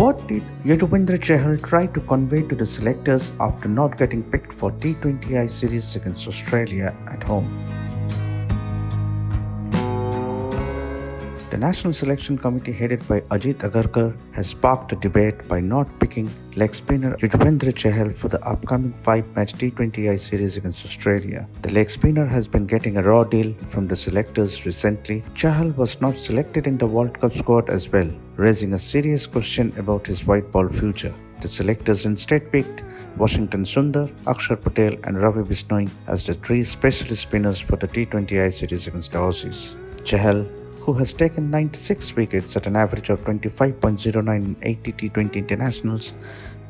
What did Yuzvendra Chahal try to convey to the selectors after not getting picked for T20I series against Australia at home? The National Selection Committee headed by Ajit Agarkar has sparked a debate by not picking leg spinner Yuzvendra Chahal for the upcoming five-match T20I series against Australia. The leg spinner has been getting a raw deal from the selectors recently. Chahal was not selected in the World Cup squad as well, raising a serious question about his white ball future. The selectors instead picked Washington Sundar, Akshar Patel and Ravi Bishnoi as the three specialist spinners for the T20I series against the Aussies. Chahal who has taken 96 wickets at an average of 25.09 in 80 T20 internationals,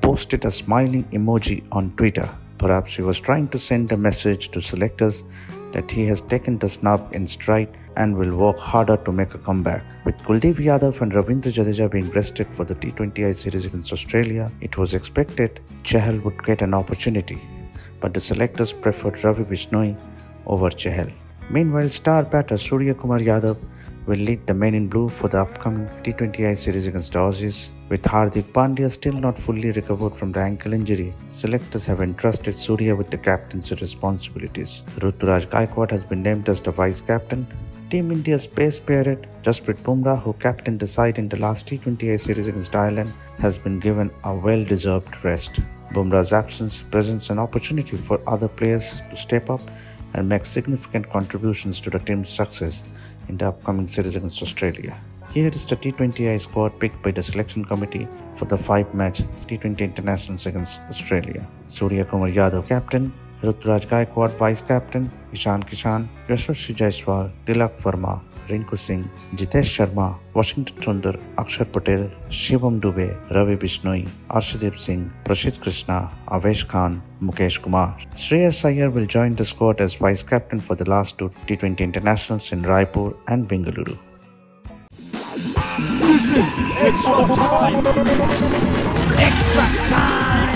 posted a smiling emoji on Twitter. Perhaps he was trying to send a message to selectors that he has taken the snub in stride and will work harder to make a comeback. With Kuldeep Yadav and Ravindra Jadeja being rested for the T20I series against Australia, it was expected Chahal would get an opportunity, but the selectors preferred Ravi Bishnoi over Chahal. Meanwhile, star batter Surya Kumar Yadav will lead the men in blue for the upcoming T20I series against Aussies. With Hardik Pandya still not fully recovered from the ankle injury, selectors have entrusted Surya with the captaincy responsibilities. Ruturaj Gaikwad has been named as the vice captain. Team India's pace parrot Jasprit Bumrah, who captained the side in the last T20I series against Ireland, has been given a well-deserved rest. Bumrah's absence presents an opportunity for other players to step up and make significant contributions to the team's success in the upcoming series against Australia. Here is the T20I squad picked by the selection committee for the five-match T20 internationals against Australia. Surya Kumar Yadav captain, Ruturaj Gaikwad vice captain, Ishan Kishan, Yashasvi Jaiswal, Tilak Varma, Rinku Singh, Jitesh Sharma, Washington Sundar, Akshar Patel, Shivam Dube, Ravi Bishnoi, Arshdeep Singh, Prasidh Krishna, Avesh Khan, Mukesh Kumar. Shreyas Iyer will join the squad as vice captain for the last two T20 internationals in Raipur and Bengaluru. Extra time. Extra time.